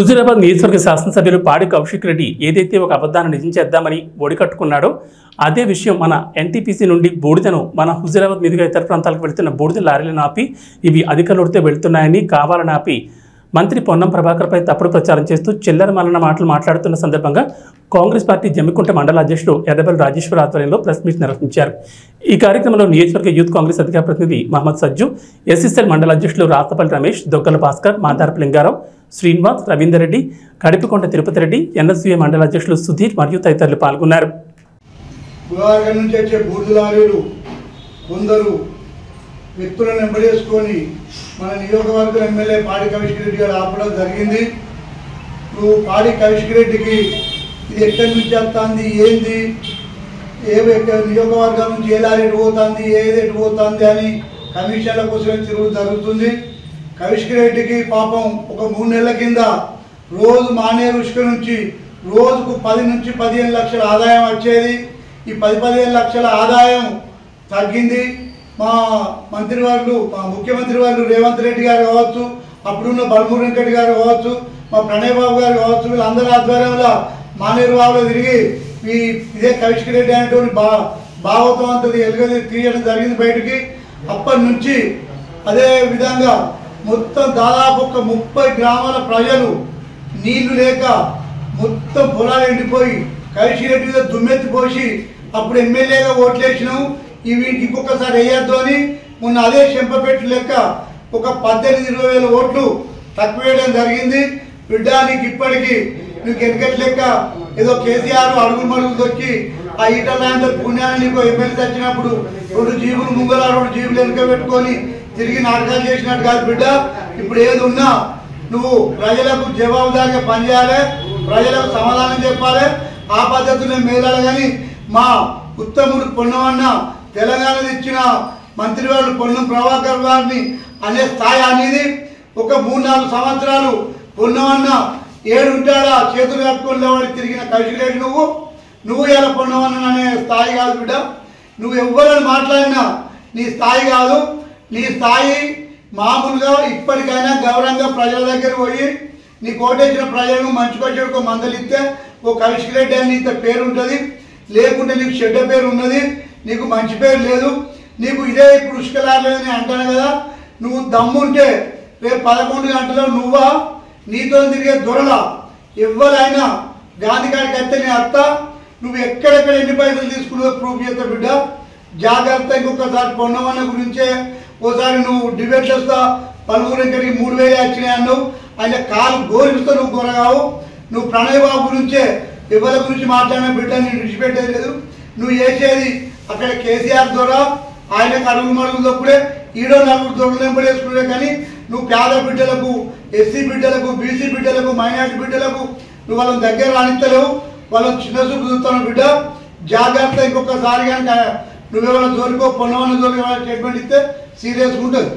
హుజూరాబాద్ నియోజకవర్గ శాసనసభ్యులు పాడి కౌశిక్ రెడ్డి ఏదైతే ఒక అబద్ధాన్ని నిజం చేద్దామని ఒడికట్టుకున్నాడో అదే విషయం మన ఎన్టీపీసీ నుండి బూడిదను మన హుజూరాబాద్ మీదుగా ఇతర ప్రాంతాలకు వెళ్తున్న బూడిద లారీలను ఆపి ఇవి అధిక లోటుతో వెళుతున్నాయని కావాలని ఆపి మంత్రి పొన్నం ప్రభాకర్పై తప్పుడు ప్రచారం చేస్తూ చిల్లర మలన మాటలు మాట్లాడుతున్న సందర్భంగా కాంగ్రెస్ పార్టీ జమ్మికుంట మండల అధ్యక్షుడు ఎర్రబెల్ రాజేశ్వర్ ఆధ్వర్యంలో ప్రెస్ మీట్ నిర్వహించారు. ఈ కార్యక్రమంలో నియోజకవర్గ యూత్ కాంగ్రెస్ అధికార ప్రతినిధి మహమ్మద్ సజ్జు ఎస్ఎస్ఎల్ మండల అధ్యక్షులు రాతపల్లి రమేష్ దొగ్గల భాస్కర్ మాదారపు లింగారావు శ్రీనివాస్ రవీందర్ రెడ్డి కడిపికొండ తిరుపతి రెడ్డి ఎన్ఎస్వీఏ మండల అధ్యక్షులు సుధీర్ మరియు తదితరులు పాల్గొన్నారు. నుంచి వచ్చే బూర్దు కొందరు వ్యక్తులను వెంబడేసుకొని మన నియోజకవర్గం ఎమ్మెల్యే పాడి కవిష్కి రెడ్డి గారు ఆపడం జరిగింది. నువ్వు పాడి కవిష్కి రెడ్డికి ఇది ఎక్కడి నుంచి వస్తుంది ఏంది? ఏ నియోజకవర్గం నుంచి ఏ లారీ ఎటు పోతుంది ఏది ఎటు పోతుంది అని కమిషన్ల కోసం తిరుగు జరుగుతుంది. కవిష్కి రెడ్డికి పాపం ఒక మూడు నెలల కింద రోజు మానేరు ఇసుక నుంచి రోజుకు పది నుంచి పదిహేను లక్షల ఆదాయం వచ్చేది. ఈ పది పదిహేను లక్షల ఆదాయం తగ్గింది. మా మంత్రి వాళ్ళు మా ముఖ్యమంత్రి వాళ్ళు రేవంత్ రెడ్డి గారు కావచ్చు అప్పుడున్న బల్మూర్ వెంకట్ గారు కావచ్చు మా ప్రణయ్ బాబు గారు కావచ్చు వీళ్ళందరి ఆధ్వర్యంలో మానేరు బాబులో తిరిగి ఈ ఇదే కవిష్కి రెడ్డి అనేటువంటి బా భాగవతం అంతది ఎలుగది తీయడం జరిగింది బయటికి. అప్పటి నుంచి అదే విధంగా మొత్తం దాదాపు ఒక ముప్పై గ్రామాల ప్రజలు నీళ్ళు లేక మొత్తం పొలాలు ఎండిపోయి కలిసి రెడ్డి మీద దుమ్మెత్తి పోసి అప్పుడు ఎమ్మెల్యేగా ఓట్లేసినాం. ఇవి ఇంకొకసారి వేయద్దు అని మొన్న అదే చెంపపెట్టు లెక్క ఒక పద్దెనిమిది ఇరవై వేల ఓట్లు తక్కువ వేయడం జరిగింది. బిడ్డ నీకు ఇప్పటికీ నీకు ఎన్నికట్ లెక్క ఏదో కేసీఆర్ అడుగులు మడుగులు దొక్కి ఆ ఈటల పుణ్యాన్ని నీకు ఎమ్మెల్యే తెచ్చినప్పుడు రెండు జీబులు ముంగల రెండు జీబులు వెనుక పెట్టుకొని తిరిగి నాటకాలు చేసినట్టు కాదు బిడ్డ. ఇప్పుడు ఏది ఉన్నా నువ్వు ప్రజలకు జవాబుదారిగా పనిచేయాలి ప్రజలకు సమాధానం చెప్పాలి. ఆ పద్ధతిలో మేలాలి కానీ మా ఉత్తముడు పొన్నమన్న తెలంగాణ ఇచ్చిన మంత్రి వాళ్ళు పొన్నం ప్రభాకర్ గారిని అనే స్థాయి అనేది ఒక మూడు నాలుగు సంవత్సరాలు పొన్నమన్న ఏడుంటాడా చేతులు కట్టుకుని లేవాడి తిరిగిన కౌశిక్ నువ్వు. నువ్వు ఎలా పొన్నమన్న అనే స్థాయి కాదు బిడ్డ. నువ్వు ఎవరైనా మాట్లాడినా నీ స్థాయి కాదు. నీ స్థాయి మామూలుగా ఇప్పటికైనా గౌరవంగా ప్రజల దగ్గర పోయి నీ కోటేసిన ప్రజలను మంచుకొచ్చేడుకో మందలిస్తే ఓ కవిష్కి రెడ్డి అని ఇంత పేరు ఉంటుంది లేకుంటే నీకు చెడ్డ పేరు ఉన్నది. నీకు మంచి పేరు లేదు. నీకు ఇదే ఇప్పుడు ఉష్కలారలేదని అంటాను కదా. నువ్వు దమ్ముంటే రేపు పదకొండు గంటలో నువ్వా? నీతో తిరిగే దొరల? ఎవరైనా గాంధీ గారికి అయితే నీ అత్త నువ్వు ఎక్కడెక్కడ ఎన్ని పైసలు తీసుకున్నావు ప్రూఫ్ చేస్తా బిడ్డ. జాగ్రత్త ఇంకొకసారి పొన్నమన్న గురించే ఓసారి నువ్వు డిబేట్ చేస్తా పలువురు ఇక్కడికి మూడు వేలు వచ్చినాయి అన్నావు. ఆయన కాలు గోరిపిస్తా నువ్వు గొరగావు. నువ్వు ప్రణయ్ బాబు గురించే ఎవరి గురించి మాట్లాడిన బిడ్డ నేను విడిచిపెట్టేది లేదు. నువ్వు చేసేది అక్కడ కేసీఆర్ ద్వారా ఆయనకు అడుగు మడుగు తప్పుడే ఈడో నలుగురు దొంగలు వెంబడేసుకునే కానీ నువ్వు పేద బిడ్డలకు ఎస్సీ బిడ్డలకు బీసీ బిడ్డలకు మైనార్టీ బిడ్డలకు నువ్వు వాళ్ళని దగ్గర రాణించలేవు. వాళ్ళని చిన్న చూపు చూస్తాను బిడ్డ. జాగ్రత్త ఇంకొకసారి కనుక నువ్వెవరైనా జోలికో పొన్నవన్న జోలికి ఏమైనా ట్రీట్మెంట్ ఇస్తే సీరియస్గా ఉంటుంది